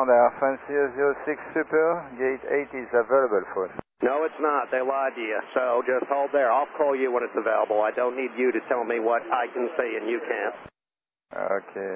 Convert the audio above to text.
Honda, Fancy 06 Super, gate 8 is available for us. No, it's not. They lied to you. So just hold there. I'll call you when it's available. I don't need you to tell me what I can see and you can't. Okay.